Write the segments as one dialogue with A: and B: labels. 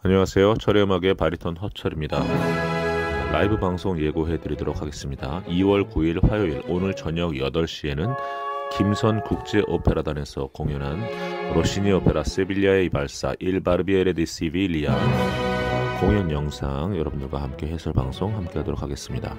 A: 안녕하세요. 철의 음악의 바리톤 허철입니다. 라이브 방송 예고해 드리도록 하겠습니다. 2월 9일 화요일 오늘 저녁 8시에는 김선 국제 오페라단에서 공연한 로시니 오페라 세빌리아의 발사 일 바르비에레 디 시빌리아 공연 영상 여러분들과 함께 해설 방송 함께 하도록 하겠습니다.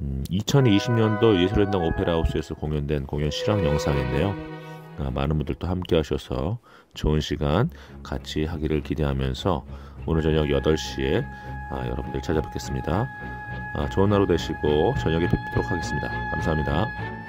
A: 음, 2020년도 예술연당 오페라 하우스에서 공연된 공연 실황 영상인데요. 아, 많은 분들도 함께 하셔서 좋은 시간 같이 하기를 기대하면서 오늘 저녁 8시에 아, 여러분들 찾아뵙겠습니다. 아, 좋은 하루 되시고 저녁에 뵙도록 하겠습니다. 감사합니다.